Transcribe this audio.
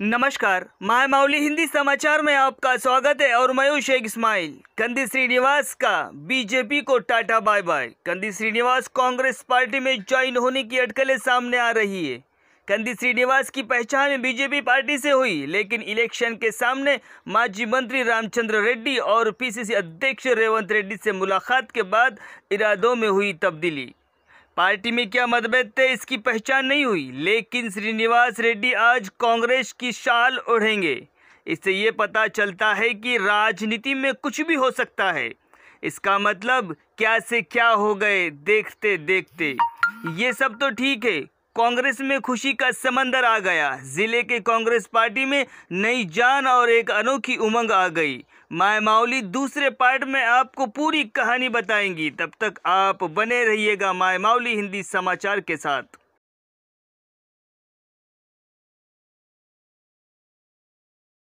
नमस्कार, माय माउली हिंदी समाचार में आपका स्वागत है और मैं शेख इस्माइल। कंदी श्रीनिवास का बीजेपी को tata bye bye. Kandi Srinivas Congress party में ज्वाइन होने की अटकलें सामने आ रही है। कंदी श्रीनिवास की पहचान बीजेपी पार्टी से हुई, लेकिन इलेक्शन के सामने माजी मंत्री रामचंद्र रेड्डी और पीसीसी अध्यक्ष रेवंत रेड्डी से मुलाकात के बाद इरादों में हुई तब्दीली। पार्टी में क्या मतभेद थे, इसकी पहचान नहीं हुई, लेकिन श्रीनिवास रेड्डी आज कांग्रेस की शाल ओढ़ेंगे। इससे ये पता चलता है कि राजनीति में कुछ भी हो सकता है। इसका मतलब क्या से क्या हो गए देखते देखते ये सब तो ठीक है कांग्रेस में खुशी का समंदर आ गया। ज़िले के कांग्रेस पार्टी में नई जान और एक अनोखी उमंग आ गई। माय माउली दूसरे पार्ट में आपको पूरी कहानी बताएँगी। तब तक आप बने रहिएगा माय माउली हिंदी समाचार के साथ।